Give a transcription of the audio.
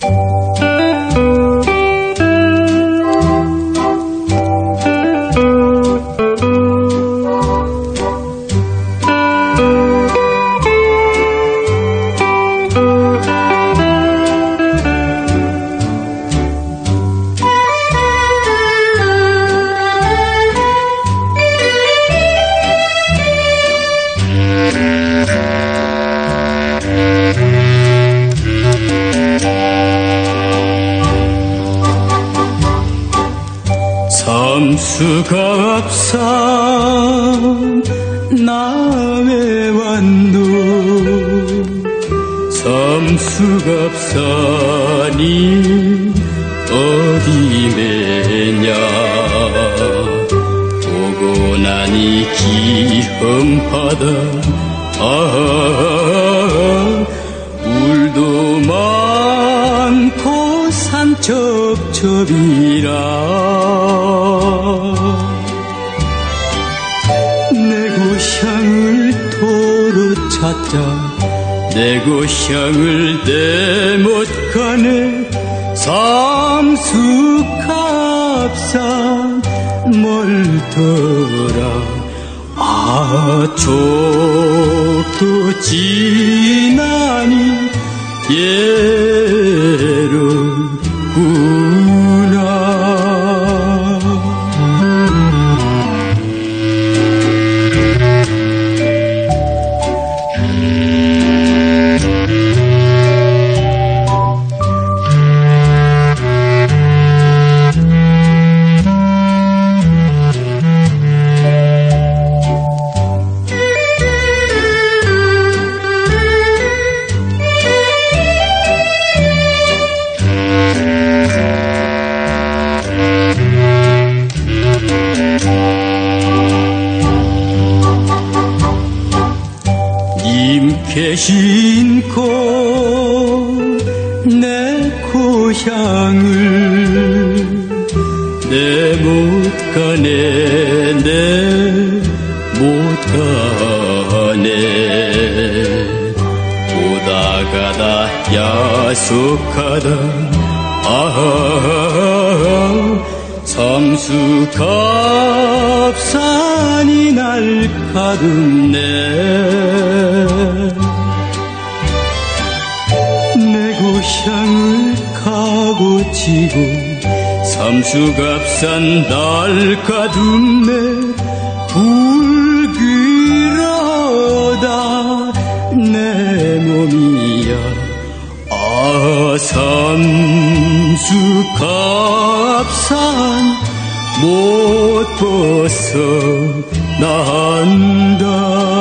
삼 수갑산 남해 완도 삼수갑산이 어디 매냐? 보고 나니 기험하다. 아 첩첩이라. 찾자 내 고향을 내 못 가네 삼수갑산 멀더라. 아 족도 지 신 곳내 고향을 내 못 가네 내 못 가네. 오다 가다 야속하다. 아 삼수갑산이 날 가둔네 치고 삼수갑산 날 가둔네 불길하다 내 몸이야. 아 삼수갑산 못 벗어난다